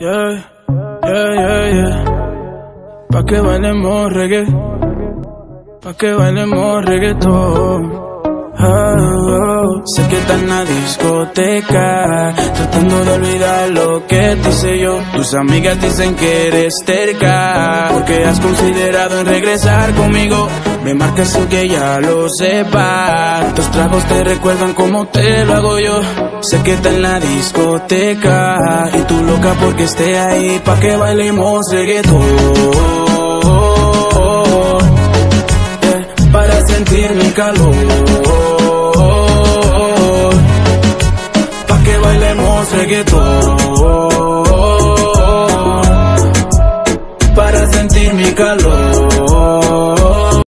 Yeah, yeah, yeah, yeah. Pa' que bailemos reggae. Reggaetón. Oh, oh. Sé que estás en la discoteca, tratando de olvidar lo que te hice yo. Tus amigas dicen que eres terca, porque has considerado en regresar conmigo. Me marcas sin que ya lo sepa. Tus tragos te recuerdan como te lo hago yo. Sé que estás en la discoteca, y tú loca porque esté ahí, pa' que bailemos reggaetón. Para sentir mi calor. Pa' que bailemos reggaetón. Para sentir mi calor.